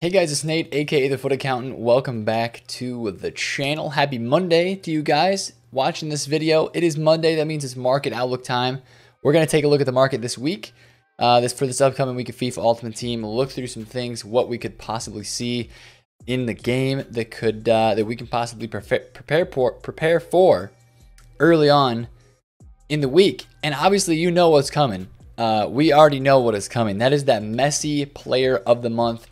Hey guys, it's Nate, aka The FUT Accountant. Welcome back to the channel. Happy Monday to you guys watching this video. It is Monday, that means it's market outlook time. We're going to take a look at the market this week. Uh, this For this upcoming week of FIFA Ultimate Team, look through some things, what we could possibly see in the game that could uh, that we can possibly prepare, for, prepare for early on in the week. And obviously you know what's coming. Uh, we already know what is coming. That is that Messi Player of the Month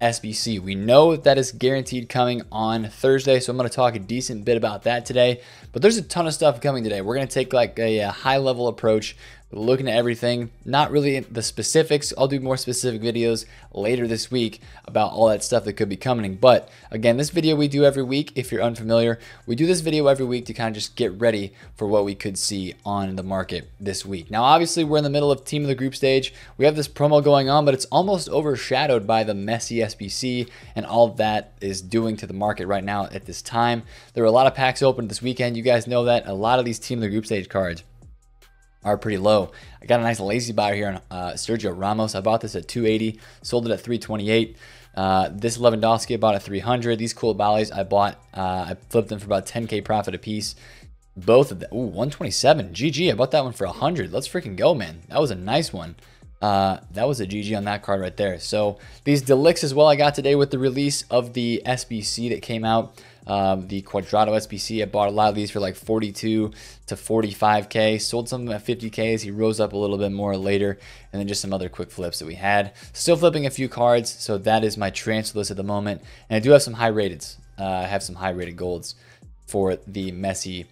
SBC. We know that is guaranteed coming on Thursday, so I'm going to talk a decent bit about that today. But there's a ton of stuff coming today. We're going to take like a, uh, a high level approach looking at everything, not really the specifics. I'll do more specific videos later this week about all that stuff that could be coming. But again, this video we do every week. If you're unfamiliar, we do this video every week to kind of just get ready for what we could see on the market this week. Now, obviously, we're in the middle of team of the group stage. We have this promo going on, but it's almost overshadowed by the Messi SBC and all that is doing to the market right now at this time. There are a lot of packs open this weekend. You guys know that. A lot of these team of the group stage cards are pretty low. I got a nice lazy buyer here on uh, Sergio Ramos. I bought this at 280, sold it at 328. Uh, this Lewandowski I bought at 300. These Koulibaly's I bought, uh, I flipped them for about 10k profit a piece. Both of them, ooh, 127. GG, I bought that one for 100. Let's freaking go, man. That was a nice one. Uh, that was a GG on that card right there. So these De Ligts as well I got today with the release of the SBC that came out. Um, the Cuadrado SBC, I bought a lot of these for like 42 to 45K. Sold some at 50K as he rose up a little bit more later. And then just some other quick flips that we had. Still flipping a few cards. So that is my transfer list at the moment. And I do have some high rated. Uh, I have some high rated golds for the Messi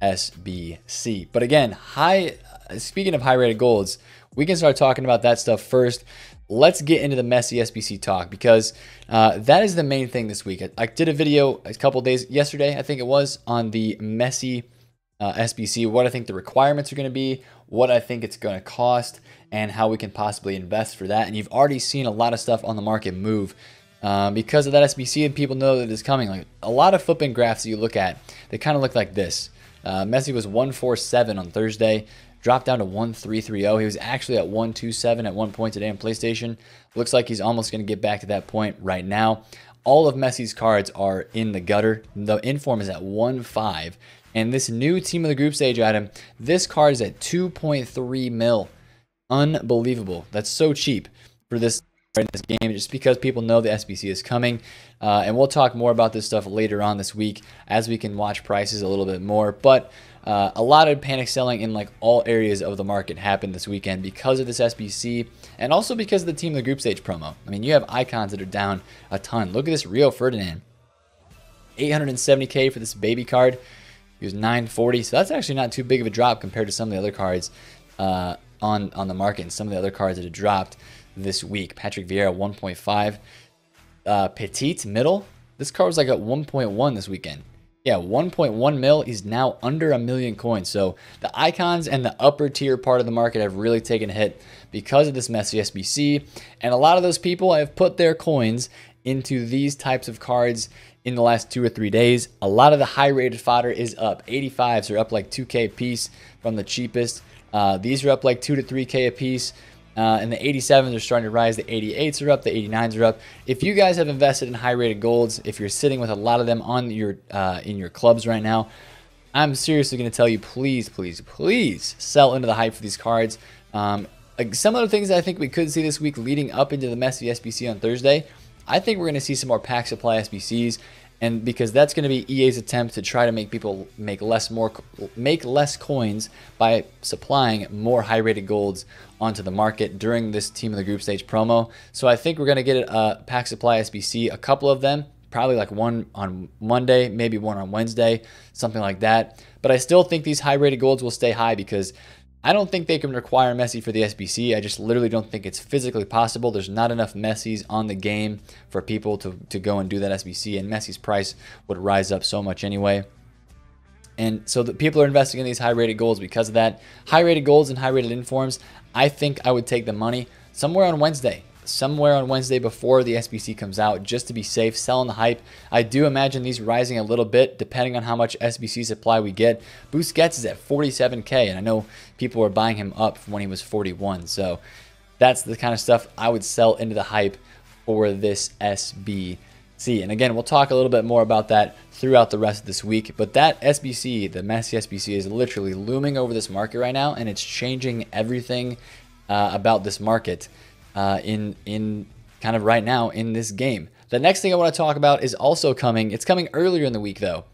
SBC. But again, high. Speaking of high rated golds, we can start talking about that stuff first. Let's get into the Messi SBC talk because uh, that is the main thing this week. I, I did a video a couple days yesterday, I think it was, on the Messi uh, SBC, what I think the requirements are going to be, what I think it's going to cost, and how we can possibly invest for that. And you've already seen a lot of stuff on the market move uh, because of that SBC, and people know that it's coming. Like a lot of flipping graphs that you look at, they kind of look like this. Uh, Messi was 147 on Thursday dropped down to 1330. He was actually at 127 at one point today on PlayStation. Looks like he's almost going to get back to that point right now. All of Messi's cards are in the gutter. The inform is at 1.5. And this new team of the group stage item, this card is at 2.3 mil. Unbelievable. That's so cheap for this in this game just because people know the SBC is coming. Uh, and we'll talk more about this stuff later on this week as we can watch prices a little bit more. But uh, a lot of panic selling in like all areas of the market happened this weekend because of this SBC and also because of the team of the group stage promo. I mean, you have icons that are down a ton. Look at this Rio Ferdinand. 870k for this baby card. He was 940, so that's actually not too big of a drop compared to some of the other cards uh, on on the market and some of the other cards that have dropped this week. Patrick Vieira 1.5, uh, Petit middle. This card was like at 1.1 this weekend. Yeah, 1.1 mil is now under a million coins. So the icons and the upper tier part of the market have really taken a hit because of this Messi SBC. And a lot of those people have put their coins into these types of cards in the last two or three days. A lot of the high rated fodder is up. 85s are up like 2K a piece from the cheapest. Uh, these are up like 2 to 3K a piece. Uh, and the 87s are starting to rise. The 88s are up. The 89s are up. If you guys have invested in high-rated golds, if you're sitting with a lot of them on your uh, in your clubs right now, I'm seriously going to tell you, please, please, please sell into the hype for these cards. Um, like some of the things I think we could see this week leading up into the Messi SBC on Thursday, I think we're going to see some more pack supply SBCs and because that's going to be EA's attempt to try to make people make less more make less coins by supplying more high rated golds onto the market during this team of the group stage promo. So I think we're going to get a pack supply SBC, a couple of them, probably like one on Monday, maybe one on Wednesday, something like that. But I still think these high rated golds will stay high because I don't think they can require Messi for the SBC. I just literally don't think it's physically possible. There's not enough Messis on the game for people to, to go and do that SBC, and Messi's price would rise up so much anyway. And so the people are investing in these high rated goals because of that. High rated goals and high rated informs, I think I would take the money somewhere on Wednesday somewhere on Wednesday before the SBC comes out just to be safe, selling the hype. I do imagine these rising a little bit depending on how much SBC supply we get. Busquets is at 47K, and I know people were buying him up when he was 41. So that's the kind of stuff I would sell into the hype for this SBC. And again, we'll talk a little bit more about that throughout the rest of this week. But that SBC, the Messi SBC, is literally looming over this market right now, and it's changing everything uh, about this market uh, in in kind of right now in this game. The next thing I want to talk about is also coming. It's coming earlier in the week though.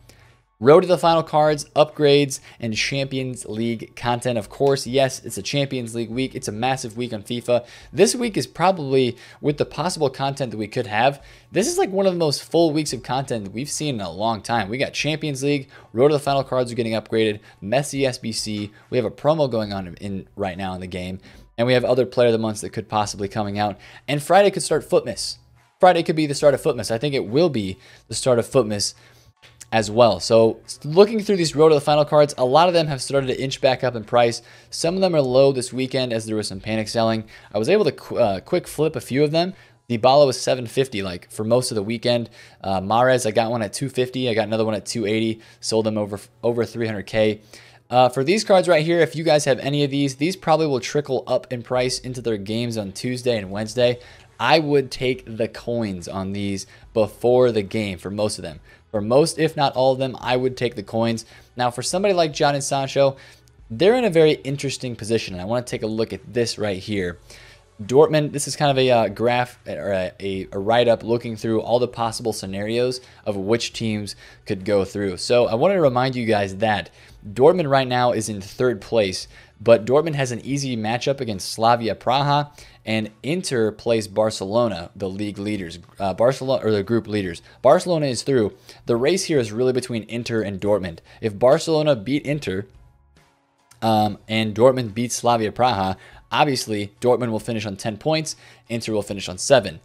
Road to the final cards, upgrades, and Champions League content. Of course, yes, it's a Champions League week. It's a massive week on FIFA. This week is probably, with the possible content that we could have, this is like one of the most full weeks of content we've seen in a long time. We got Champions League, Road to the final cards are getting upgraded, Messi SBC. We have a promo going on in right now in the game, and we have other player of the months that could possibly coming out. And Friday could start Futmas. Friday could be the start of Futmas. I think it will be the start of Futmas as well. So looking through these road to the final cards, a lot of them have started to inch back up in price. Some of them are low this weekend as there was some panic selling. I was able to qu uh, quick flip a few of them. Dybala was 750 like for most of the weekend. Uh, Mahrez, I got one at 250. I got another one at 280. Sold them over over 300k. Uh, for these cards right here, if you guys have any of these, these probably will trickle up in price into their games on Tuesday and Wednesday. I would take the coins on these before the game for most of them. For most, if not all of them, I would take the coins. Now, for somebody like Jadon Sancho, they're in a very interesting position. And I want to take a look at this right here. Dortmund, this is kind of a uh, graph or a, a, a write up looking through all the possible scenarios of which teams could go through. So I want to remind you guys that Dortmund right now is in third place, but Dortmund has an easy matchup against Slavia Praha and Inter plays Barcelona, the league leaders, uh, Barcelona or the group leaders. Barcelona is through. The race here is really between Inter and Dortmund. If Barcelona beat Inter um, and Dortmund beats Slavia Praha, obviously Dortmund will finish on 10 points, Inter will finish on 7.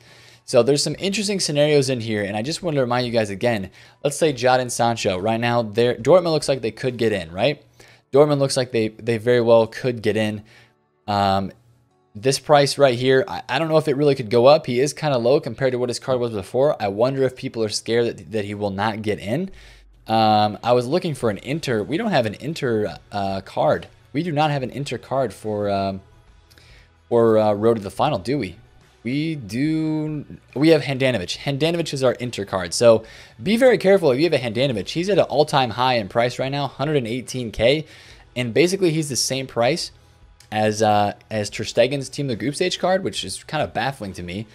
So there's some interesting scenarios in here, and I just wanted to remind you guys again. Let's say Jadon Sancho. Right now, Dortmund looks like they could get in, right? Dortmund looks like they they very well could get in. Um, this price right here, I, I, don't know if it really could go up. He is kind of low compared to what his card was before. I wonder if people are scared that, that he will not get in. Um, I was looking for an Inter. We don't have an Inter uh, card. We do not have an Inter card for um, uh, Road to the Final, do we? We do. We have Handanovic. Handanovic is our Inter card. So be very careful if you have a Handanovic. He's at an all-time high in price right now, 118k, and basically he's the same price as uh, as Ter Stegen's Team the Group Stage card, which is kind of baffling to me.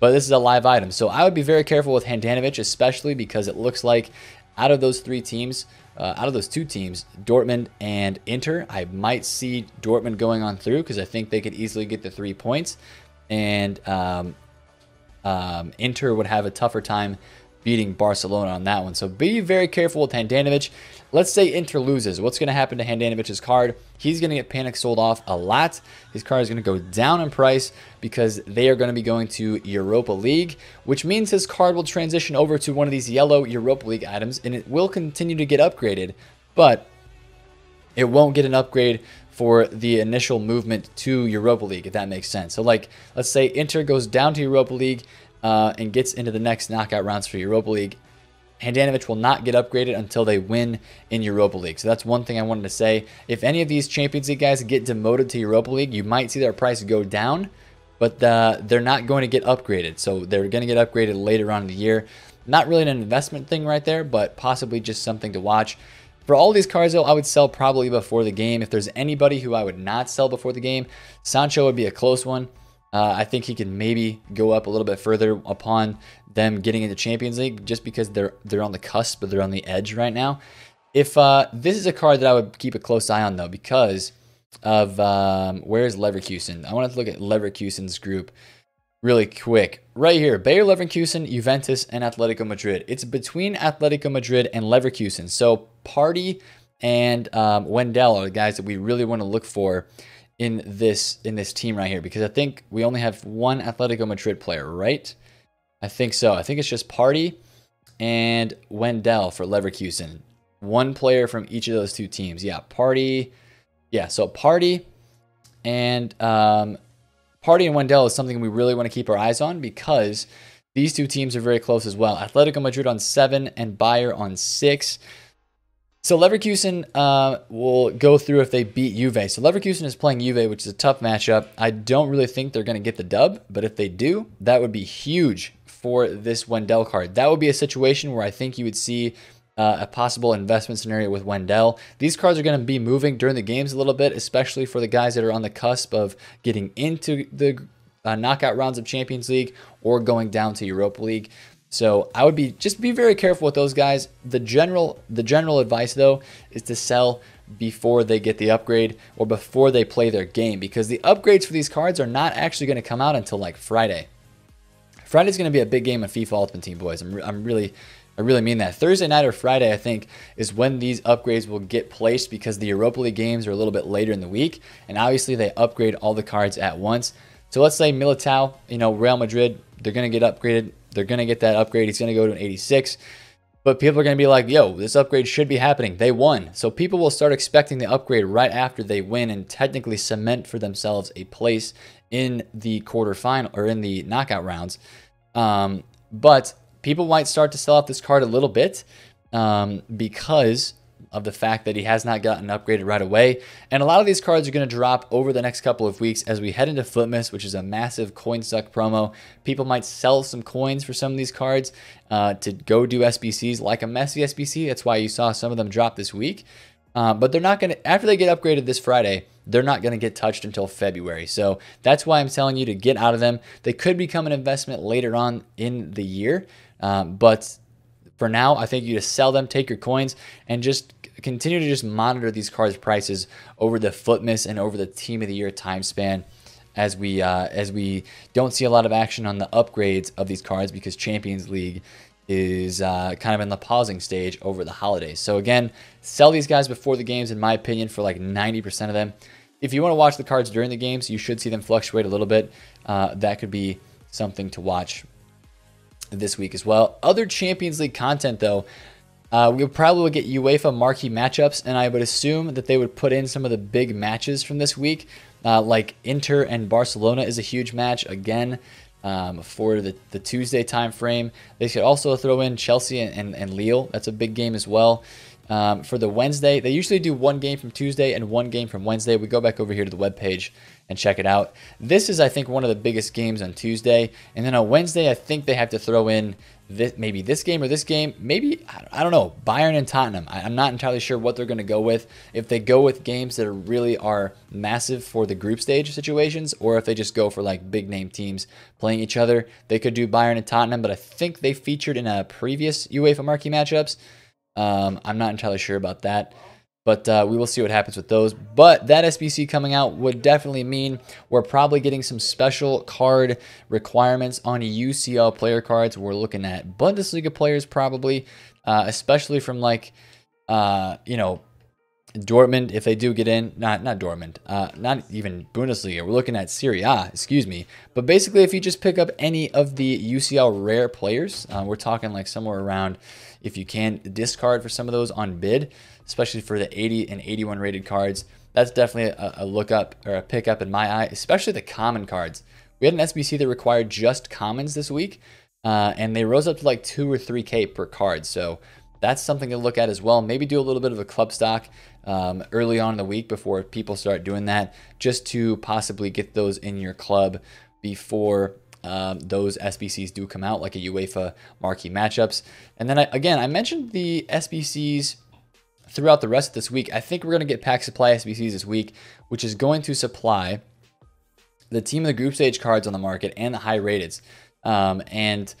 But this is a live item, so I would be very careful with Handanovic, especially because it looks like out of those three teams, uh, out of those two teams, Dortmund and Inter, I might see Dortmund going on through because I think they could easily get the three points, and um, um, Inter would have a tougher time beating Barcelona on that one. So be very careful with Handanovic. Let's say Inter loses. What's going to happen to Handanovic's card? He's going to get panic sold off a lot. His card is going to go down in price because they are going to be going to Europa League, which means his card will transition over to one of these yellow Europa League items and it will continue to get upgraded, but it won't get an upgrade for the initial movement to Europa League, if that makes sense. So like, let's say Inter goes down to Europa League, uh, and gets into the next knockout rounds for Europa League. Handanovic will not get upgraded until they win in Europa League. So that's one thing I wanted to say. If any of these Champions League guys get demoted to Europa League, you might see their price go down, but uh, they're not going to get upgraded. So they're going to get upgraded later on in the year. Not really an investment thing right there, but possibly just something to watch. For all these cards, though, I would sell probably before the game. If there's anybody who I would not sell before the game, Sancho would be a close one. Uh, I think he can maybe go up a little bit further upon them getting into Champions League, just because they're they're on the cusp, but they're on the edge right now. If uh, this is a card that I would keep a close eye on though, because of um, where's Leverkusen? I want to look at Leverkusen's group really quick. Right here, Bayer Leverkusen, Juventus, and Atletico Madrid. It's between Atletico Madrid and Leverkusen. So Partey and um, Wendell are the guys that we really want to look for in this in this team right here because I think we only have one Atletico Madrid player, right? I think so. I think it's just Partey and Wendell for Leverkusen. One player from each of those two teams. Yeah, Partey. Yeah, so Partey and um, Partey and Wendell is something we really want to keep our eyes on because these two teams are very close as well. Atletico Madrid on seven and Bayer on six. So Leverkusen uh, will go through if they beat Juve. So Leverkusen is playing Juve, which is a tough matchup. I don't really think they're going to get the dub, but if they do, that would be huge for this Wendell card. That would be a situation where I think you would see uh, a possible investment scenario with Wendell. These cards are going to be moving during the games a little bit, especially for the guys that are on the cusp of getting into the uh, knockout rounds of Champions League or going down to Europa League. So I would be just be very careful with those guys. The general the general advice though is to sell before they get the upgrade or before they play their game because the upgrades for these cards are not actually going to come out until like Friday. Friday's going to be a big game of FIFA Ultimate Team, boys. I'm, re- I'm really, I really mean that. Thursday night or Friday, I think, is when these upgrades will get placed because the Europa League games are a little bit later in the week, and obviously they upgrade all the cards at once. So let's say Militao, you know, Real Madrid, they're going to get upgraded. They're going to get that upgrade. He's going to go to an 86. But people are going to be like, yo, this upgrade should be happening. They won. So people will start expecting the upgrade right after they win and technically cement for themselves a place in the quarterfinal or in the knockout rounds. Um, but people might start to sell off this card a little bit um, because of the fact that he has not gotten upgraded right away. And a lot of these cards are going to drop over the next couple of weeks as we head into Futmas, which is a massive coin suck promo. People might sell some coins for some of these cards uh, to go do SBCs like a Messi SBC. That's why you saw some of them drop this week. Uh, but they're not going to, after they get upgraded this Friday, they're not going to get touched until February. So that's why I'm telling you to get out of them. They could become an investment later on in the year. Um, but for now, I think you just sell them, take your coins, and just continue to just monitor these cards' prices over the Futmas and over the Team of the Year time span as we uh, as we don't see a lot of action on the upgrades of these cards because Champions League is uh, kind of in the pausing stage over the holidays. So again, sell these guys before the games, in my opinion, for like 90% of them. If you want to watch the cards during the games, you should see them fluctuate a little bit. Uh, that could be something to watch this week as well. Other Champions League content, though, uh, we probably will get UEFA marquee matchups, and I would assume that they would put in some of the big matches from this week, uh, like Inter and Barcelona is a huge match again um, for the, the Tuesday time frame. They should also throw in Chelsea and, and, and Lille. That's a big game as well. Um, for the Wednesday, they usually do one game from Tuesday and one game from Wednesday. We go back over here to the web page and check it out. This is, I think, one of the biggest games on Tuesday. And then on Wednesday, I think they have to throw in this, maybe this game or this game. Maybe, I don't know, Bayern and Tottenham. I, am not entirely sure what they're going to go with. If they go with games that are really are massive for the group stage situations, or if they just go for like big name teams playing each other, they could do Bayern and Tottenham. But I think they featured in a previous UEFA marquee matchups. Um, I'm not entirely sure about that. But uh, we will see what happens with those. But that SBC coming out would definitely mean we're probably getting some special card requirements on UCL player cards. We're looking at Bundesliga players probably, uh, especially from like, uh, you know, Dortmund, if they do get in, not not Dortmund, uh, not even Bundesliga. We're looking at Serie A, excuse me. But basically, if you just pick up any of the UCL rare players, uh, we're talking like somewhere around, if you can discard for some of those on bid, especially for the 80 and 81 rated cards. That's definitely a, a look up or a pickup in my eye, especially the common cards. We had an SBC that required just commons this week, uh, and they rose up to like two or three K per card. So that's something to look at as well. Maybe do a little bit of a club stock um, early on in the week before people start doing that, just to possibly get those in your club before um, those SBCs do come out, like a UEFA marquee matchups. And then I, again, I mentioned the SBCs throughout the rest of this week. I think we're going to get pack supply SBCs this week, which is going to supply the team of the group stage cards on the market and the high rated. Um, and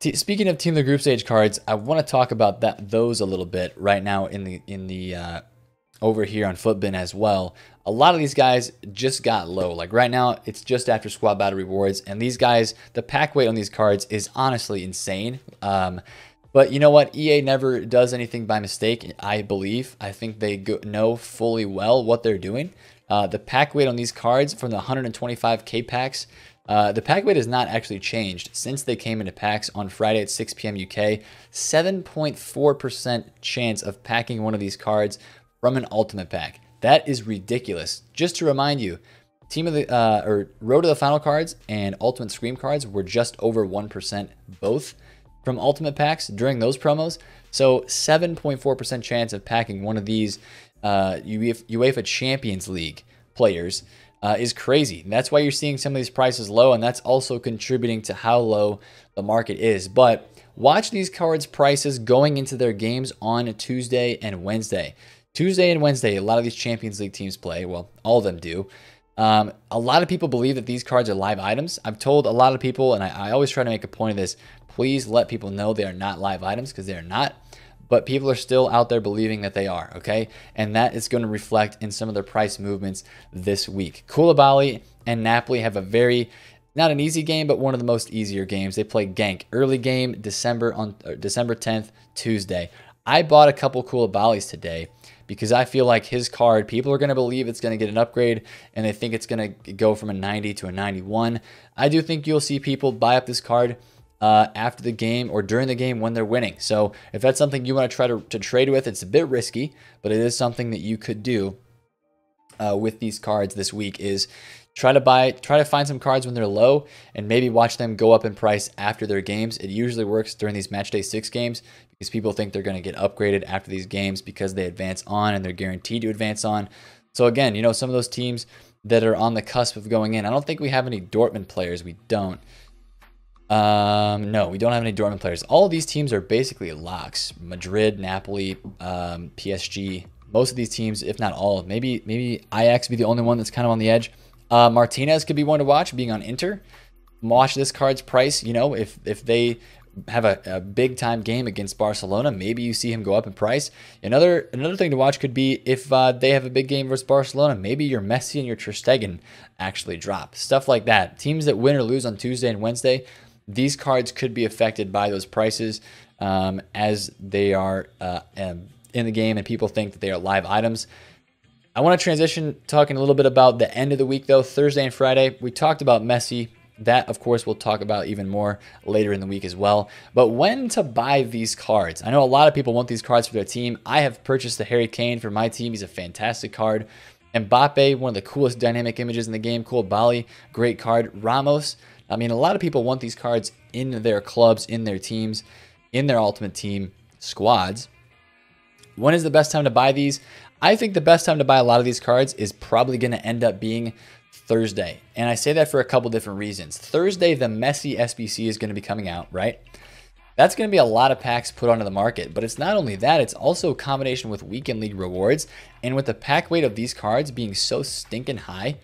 speaking of team the group stage cards, I want to talk about that those a little bit right now in the in the uh, over here on Futbin as well. A lot of these guys just got low. Like right now, it's just after squad battle rewards, and these guys, the pack weight on these cards is honestly insane. Um, but you know what? EA never does anything by mistake. I believe. I think they go- know fully well what they're doing. Uh, the pack weight on these cards from the 125k packs uh, the pack weight has not actually changed since they came into packs on Friday at 6 p.m. UK. 7.4% chance of packing one of these cards from an ultimate pack. That is ridiculous. Just to remind you, team of the uh, or road to the final cards and ultimate scream cards were just over 1% both from Ultimate Packs during those promos. So 7.4% chance of packing one of these uh, UEFA Champions League players uh, is crazy. That's why you're seeing some of these prices low, and that's also contributing to how low the market is. But watch these cards' prices going into their games on Tuesday and Wednesday. Tuesday and Wednesday, a lot of these Champions League teams play. Well, all of them do. Um, a lot of people believe that these cards are live items. I've told a lot of people, and I, I always try to make a point of this. Please let people know they are not live items because they are not but people are still out there believing that they are, okay? And that is going to reflect in some of their price movements this week. Koulibaly and Napoli have a very not an easy game, but one of the most easier games. They play Genk early game December on uh, December 10th, Tuesday. I bought a couple Koulibalys today because I feel like his card, people are going to believe it's going to get an upgrade and they think it's going to go from a 90 to a 91. I do think you'll see people buy up this card uh, after the game or during the game when they're winning. So if that's something you want to try to, to trade with, it's a bit risky, but it is something that you could do uh, with these cards this week is try to buy try to find some cards when they're low and maybe watch them go up in price after their games. It usually works during these match day six games because people think they're going to get upgraded after these games because they advance on and they're guaranteed to advance on. So again you know some of those teams that are on the cusp of going in i don't think we have any dortmund players we don't um, no, we don't have any Dortmund players. All these teams are basically locks. Madrid, Napoli, um, PSG. Most of these teams, if not all, maybe maybe Ajax be the only one that's kind of on the edge. Uh, Martinez could be one to watch, being on Inter. Watch this card's price. You know, if if they have a, a, big time game against Barcelona, maybe you see him go up in price. Another another thing to watch could be if uh, they have a big game versus Barcelona, maybe your Messi and your Ter actually drop. Stuff like that. Teams that win or lose on Tuesday and Wednesday, these cards could be affected by those prices um, as they are uh, um, in the game and people think that they are live items. I want to transition talking a little bit about the end of the week though, Thursday and Friday. We talked about Messi. That, of course, we'll talk about even more later in the week as well. But when to buy these cards? I know a lot of people want these cards for their team. I have purchased the Harry Kane for my team. He's a fantastic card. Mbappe, one of the coolest dynamic images in the game. Koulibaly, great card. Ramos, I mean, a lot of people want these cards in their clubs, in their teams, in their ultimate team squads. When is the best time to buy these? I think the best time to buy a lot of these cards is probably going to end up being Thursday. And I say that for a couple different reasons. Thursday, the Messi SBC is going to be coming out, right? That's going to be a lot of packs put onto the market. But it's not only that, it's also a combination with weekend league rewards. And with the pack weight of these cards being so stinking high,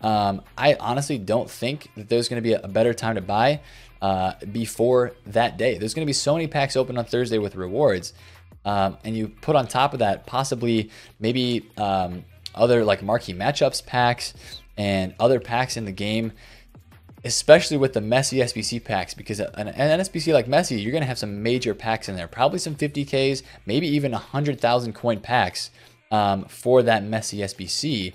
um, I honestly don't think that there's going to be a better time to buy uh, before that day. There's going to be so many packs open on Thursday with rewards. Um, and you put on top of that possibly maybe um, other like marquee matchups packs and other packs in the game, especially with the Messi SBC packs, because an, an SBC like Messi, you're going to have some major packs in there, probably some 50Ks, maybe even 100,000 coin packs um, for that Messi SBC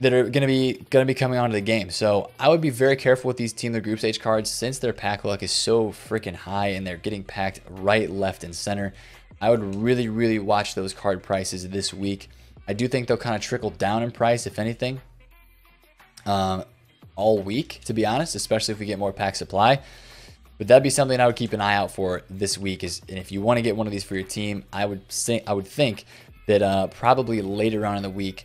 that are going to be going to be coming onto the game. So I would be very careful with these team the group stage cards since their pack luck is so freaking high and they're getting packed right, left, and center. I would really, really watch those card prices this week. I do think they'll kind of trickle down in price, if anything, um, all week, to be honest, especially if we get more pack supply. But that'd be something I would keep an eye out for this week. Is and if you want to get one of these for your team, I would say I would think that uh, probably later on in the week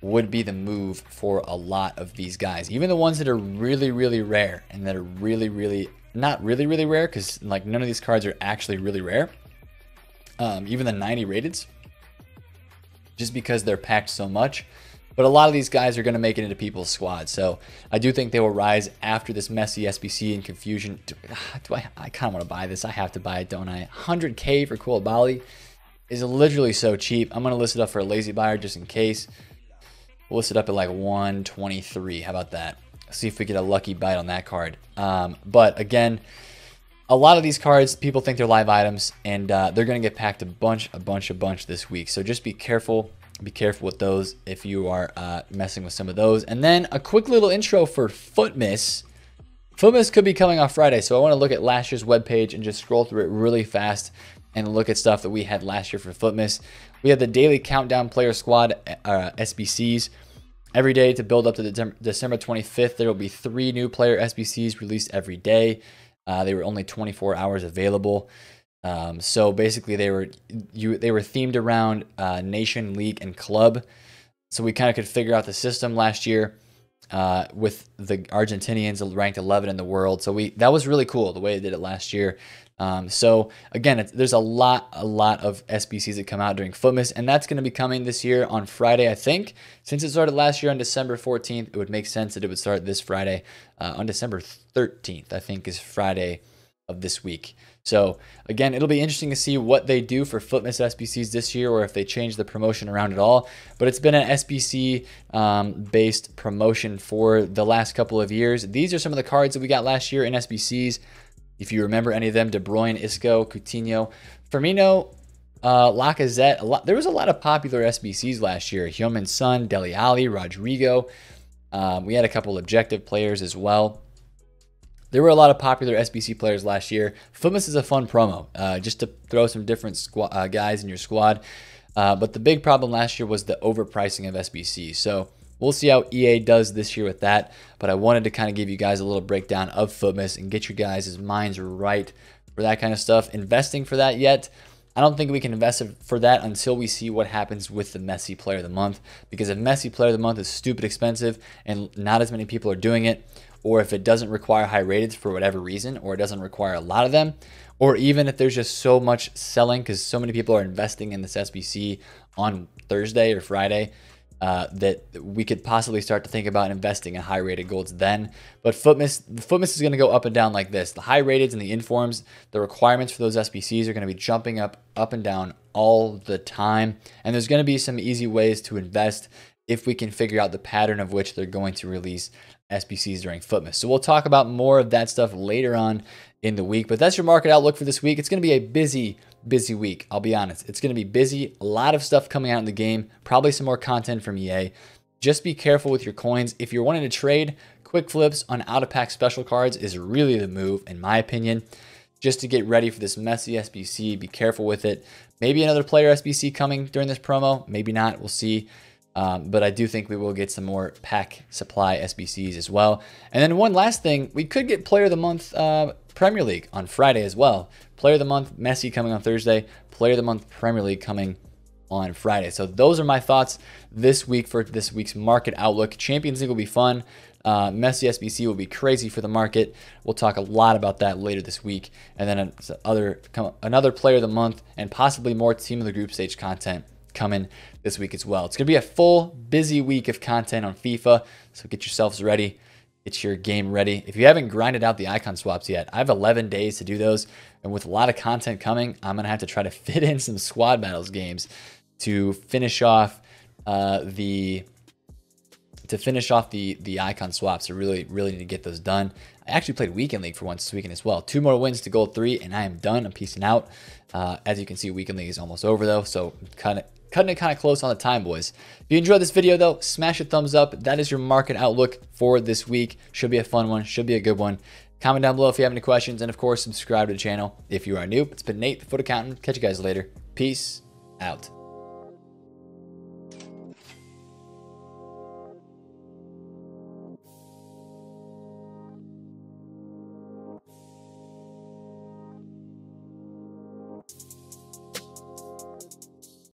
would be the move for a lot of these guys. Even the ones that are really, really rare and that are really, really, not really, really rare because like none of these cards are actually really rare. Um, even the 90 rateds, just because they're packed so much. But a lot of these guys are going to make it into people's squads. So I do think they will rise after this Messi SBC and confusion. Do, do I, I kind of want to buy this. I have to buy it, don't I? 100K for Koulibaly is literally so cheap. I'm going to list it up for a lazy buyer just in case. We'll list it up at like 123. How about that? See if we get a lucky bite on that card. Um, but again, a lot of these cards, people think they're live items, and uh, they're going to get packed a bunch, a bunch, a bunch this week. So just be careful. Be careful with those if you are uh, messing with some of those. And then a quick little intro for FUTMAS. FUTMAS could be coming off Friday, so I want to look at last year's webpage and just scroll through it really fast and look at stuff that we had last year for FUTMAS. We had the daily countdown player squad uh, SBCs. Every day to build up to December 25th, there will be three new player SBCs released every day. Uh, they were only 24 hours available. Um, so basically, they were you they were themed around uh, nation, league, and club. So we kind of could figure out the system last year uh, with the Argentinians ranked 11 in the world. So we that was really cool the way they did it last year. Um, so again, there's a lot, a lot of SBCs that come out during Futmas, and that's going to be coming this year on Friday, I think. Since it started last year on December 14th, it would make sense that it would start this Friday uh, on December 13th. I think is Friday of this week. So again, it'll be interesting to see what they do for Futmas SBCs this year, or if they change the promotion around at all. But it's been an SBC um, based promotion for the last couple of years. These are some of the cards that we got last year in SBCs. If you remember any of them, De Bruyne, Isco, Coutinho, Firmino, uh, Lacazette. Lot, there was a lot of popular SBCs last year. Heung-min Son, Dele Alli, Rodrygo. Um, we had a couple objective players as well. There were a lot of popular SBC players last year. Futmas is a fun promo, uh, just to throw some different squ- uh, guys in your squad. Uh, but the big problem last year was the overpricing of SBC. So we'll see how EA does this year with that. But I wanted to kind of give you guys a little breakdown of Futmas and get you guys' minds right for that kind of stuff. Investing for that yet? I don't think we can invest for that until we see what happens with the Messi Player of the Month. Because if Messi Player of the Month is stupid expensive and not as many people are doing it, or if it doesn't require high rated for whatever reason, or it doesn't require a lot of them, or even if there's just so much selling because so many people are investing in this SBC on Thursday or Friday. Uh, that we could possibly start to think about investing in high rated golds then. But Futmas, Futmas is going to go up and down like this. The high rateds and the informs, the requirements for those SBCs are going to be jumping up, up and down all the time. And there's going to be some easy ways to invest if we can figure out the pattern of which they're going to release SBCs during Futmas. So we'll talk about more of that stuff later on in the week. But that's your market outlook for this week. It's going to be a busy, busy week. I'll be honest. It's going to be busy. A lot of stuff coming out in the game. Probably some more content from EA. Just be careful with your coins. If you're wanting to trade, quick flips on out of pack special cards is really the move, in my opinion. Just to get ready for this Messi SBC, be careful with it. Maybe another player SBC coming during this promo. Maybe not. We'll see. Um, but I do think we will get some more pack supply SBCs as well. And then one last thing, we could get Player of the Month uh, Premier League on Friday as well. Player of the Month Messi coming on Thursday. Player of the Month Premier League coming on Friday. So those are my thoughts this week for this week's market outlook. Champions League will be fun. Uh, Messi SBC will be crazy for the market. We'll talk a lot about that later this week, and then another another player of the month, and possibly more team of the group stage content coming this week as well. It's going to be a full, busy week of content on FIFA, so get yourselves ready. Get your game ready. If you haven't grinded out the icon swaps yet, I have 11 days to do those. And with a lot of content coming, I'm going to have to try to fit in some squad battles games to finish off uh, the to finish off the the icon swaps. I really really need to get those done. I actually played weekend league for once this weekend as well. Two more wins to gold three, and I am done. I'm piecing out. Uh, as you can see, weekend league is almost over though, so kind of cutting it kind of close on the time, boys. If you enjoyed this video, though, smash a thumbs up. That is your market outlook for this week. Should be a fun one. Should be a good one. Comment down below if you have any questions. And, of course, subscribe to the channel if you are new. It's been Nate, the FUT Accountant. Catch you guys later. Peace out.